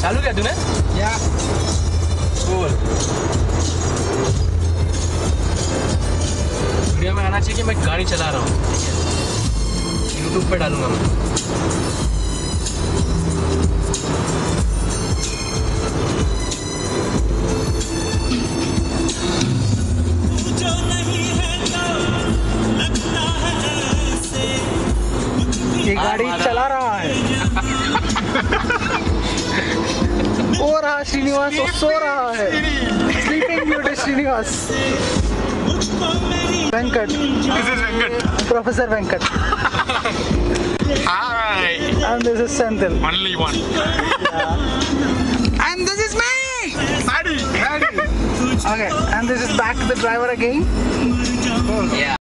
चालू किया तूने? या। कूल वीडियो में आना चाहिए कि मैं गाड़ी चला रहा हूँ। यूट्यूब पे डालूँगा मैं। ये गाड़ी चला रहा है। रहा श्रीनिवास और सो रहा है sleeping beauty Srinivas Venkat This is Venkat. Professor Venkat Hi. and this is Senthil. Only one. And this is me! Maddie. Okay, and this is back to the driver again. Yeah.